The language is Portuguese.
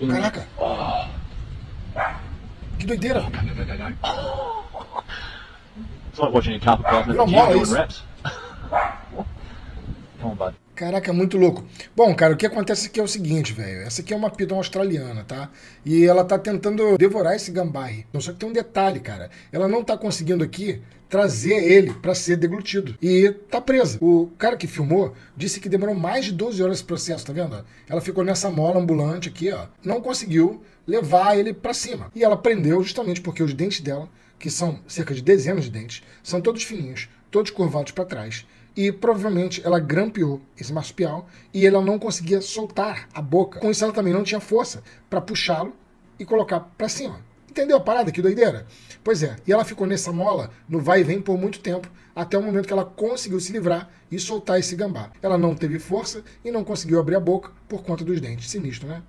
Caraca. Que doideira. It's like watching a carpet cloth. Não, You mola doing reps. Bud. Caraca, muito louco. Bom, cara, o que acontece aqui é o seguinte, velho. Essa aqui é uma piton australiana, tá? E ela tá tentando devorar esse gambá. Então, só que tem um detalhe, cara. Ela não tá conseguindo aqui trazer ele para ser deglutido. E tá presa. O cara que filmou disse que demorou mais de 12 horas esse processo, tá vendo? Ela ficou nessa mola ambulante aqui, ó. Não conseguiu levar ele para cima. E ela prendeu justamente porque os dentes dela, que são cerca de dezenas de dentes, são todos fininhos, todos curvados para trás. E provavelmente ela grampeou esse marsupial e ela não conseguia soltar a boca. Com isso, ela também não tinha força para puxá-lo e colocar para cima. Entendeu a parada? Que doideira? Pois é, e ela ficou nessa mola, no vai e vem, por muito tempo, até o momento que ela conseguiu se livrar e soltar esse gambá. Ela não teve força e não conseguiu abrir a boca por conta dos dentes. Sinistro, né?